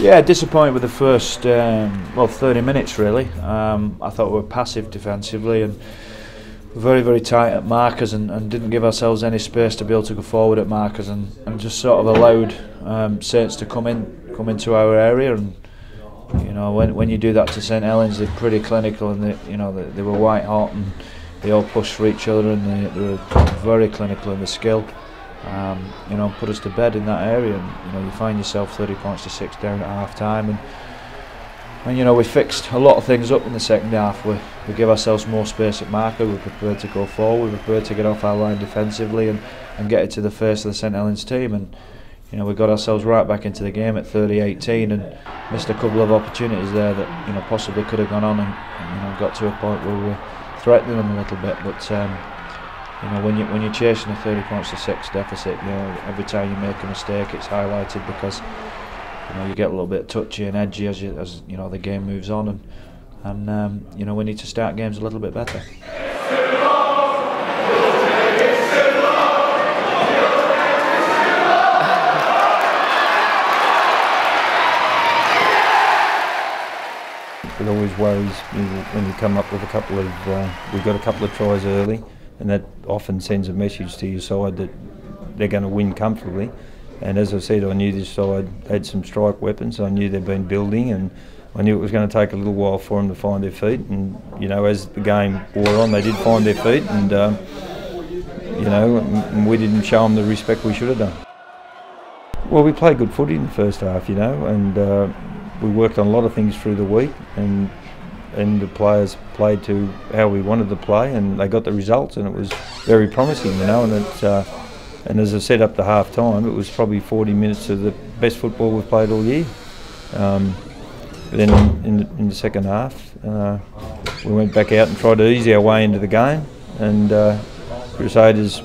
Yeah, disappointed with the first um, well 30 minutes really. Um, I thought we were passive defensively and very very tight at markers and, and didn't give ourselves any space to be able to go forward at markers and, and just sort of allowed um, Saints to come in come into our area and you know when when you do that to St Helens they're pretty clinical and they, you know they, they were white hot and they all pushed for each other and they, they were very clinical in the skill. Um, you know, put us to bed in that area, and you know, you find yourself 30 points to six down at half time, and and you know, we fixed a lot of things up in the second half. We we give ourselves more space at marker. We're prepared to go forward. We're prepared to get off our line defensively and and get it to the first of the St Helens team, and you know, we got ourselves right back into the game at 30-18 and missed a couple of opportunities there that you know possibly could have gone on and, and you know got to a point where we were threatening them a little bit, but. Um, you know, when you when you're chasing a 30 points to six deficit, you know, every time you make a mistake, it's highlighted because you know you get a little bit touchy and edgy as you, as you know the game moves on, and and um, you know we need to start games a little bit better. It always worries me when you come up with a couple of, uh, we got a couple of tries early, and that often sends a message to your side that they're going to win comfortably. And as I said, I knew this side had some strike weapons. I knew they'd been building, and I knew it was going to take a little while for them to find their feet. And you know, as the game wore on, they did find their feet, and um, you know, we didn't show them the respect we should have done. Well, we played good footy in the first half, you know, and uh, we worked on a lot of things through the week, and and the players played to how we wanted to play, and they got the results, and it was very promising, you know. And it, uh, and as I said up to half time, it was probably 40 minutes of the best football we've played all year. Um, then in the, in the second half, uh, we went back out and tried to ease our way into the game, and uh, Crusaders.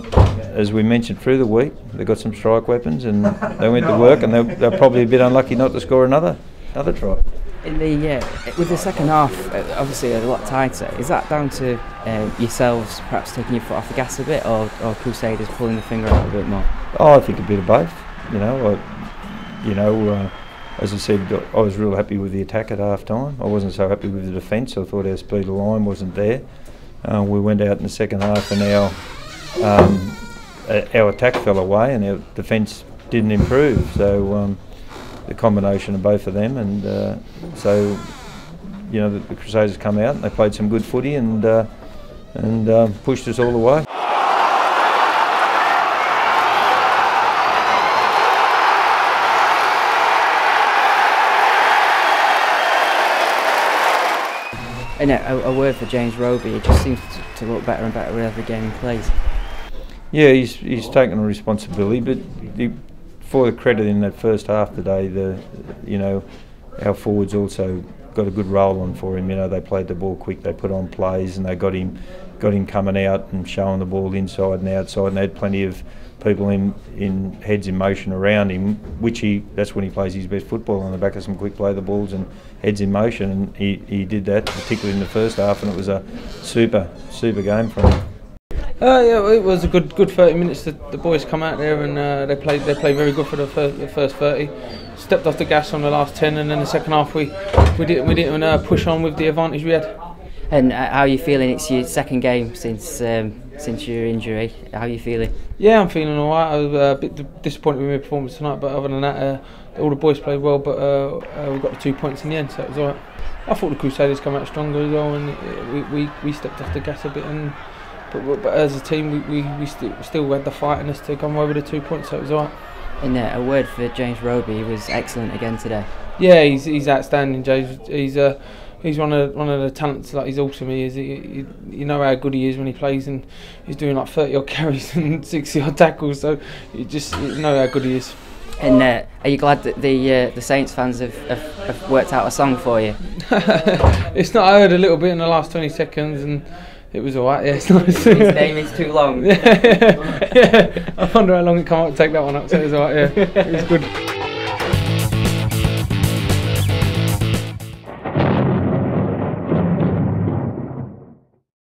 As we mentioned through the week, they got some strike weapons and they went to work, and they're, they're probably a bit unlucky not to score another another try. In the uh, with the second half, uh, obviously a lot tighter. Is that down to uh, yourselves perhaps taking your foot off the gas a bit, or, or Crusaders pulling the finger out a bit more? Oh, I think a bit of both. You know, I, you know, uh, as I said, I was real happy with the attack at half time. I wasn't so happy with the defence. I thought our speed of line wasn't there. Uh, we went out in the second half, and our um, our attack fell away, and our defence didn't improve. So. Um, the combination of both of them, and uh, so you know the, the, Crusaders come out and they played some good footy and uh, and uh, pushed us all the way. And a, a, word for James Roby, he just seems to, to, look better and better with every game he plays. Yeah, he's he's taken a responsibility, but he for the credit in that first half today, the you know our forwards also got a good roll on for him. You know they played the ball quick, they put on plays, and they got him got him coming out and showing the ball inside and outside, and they had plenty of people in, in heads in motion around him, which he that's when he plays his best football on the back of some quick play the balls and heads in motion, and he, he did that particularly in the first half, and it was a super super game for him. Uh, yeah, it was a good good 30 minutes. The, the boys come out there and uh, they played they played very good for the first, the first 30. Stepped off the gas on the last 10, and then the second half we we didn't we didn't uh, push on with the advantage we had. And uh, how are you feeling? It's your second game since um, since your injury. How are you feeling? Yeah, I'm feeling all right. I was uh, a bit disappointed with my performance tonight, but other than that, uh, all the boys played well. But we got the two points in the end, so it was all right. I thought the Crusaders come out stronger as well, and we, we, we stepped off the gas a bit and but, but as a team, we, we, we st still had the fight in us to come away with the two points, so it was alright. And uh, a word for James Roby, he was excellent again today. Yeah, he's he's outstanding, James. He's uh, he's one of one of the talents. Like he's awesome. He is. He, he, you know how good he is when he plays, and he's doing like thirty odd carries and sixty odd tackles. So you just you know how good he is. And uh, are you glad that the uh, the Saints fans have, have, have, worked out a song for you? it's not. I heard a little bit in the last twenty seconds, and it was alright, yeah, it's nice. His name is too long. yeah. I wonder how long it to take that one up, so it was alright, yeah. It was good.